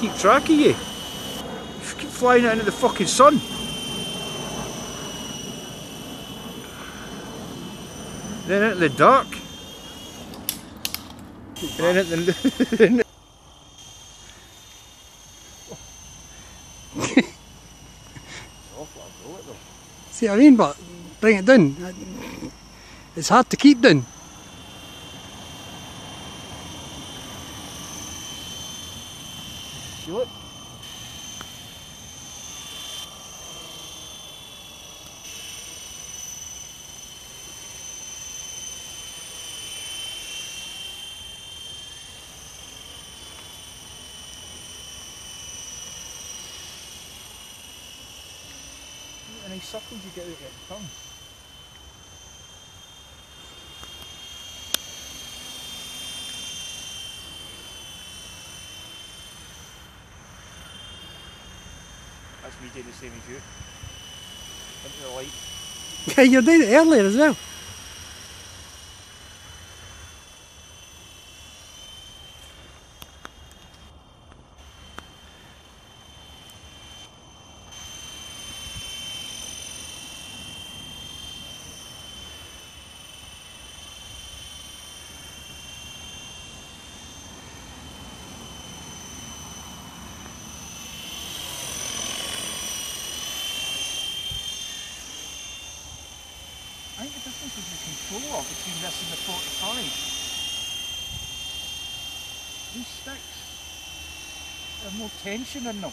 keep track of you. You keep flying out into the fucking sun. Then out in the dark. Then out the... See what I mean? But bring it down. It's hard to keep down. Feel it? Circles you get out of your tongue? That's me doing the same as you. Into the light. Yeah, you're doing it earlier as well. I think the difference is the control between this and the 45. These sticks have more tension in them.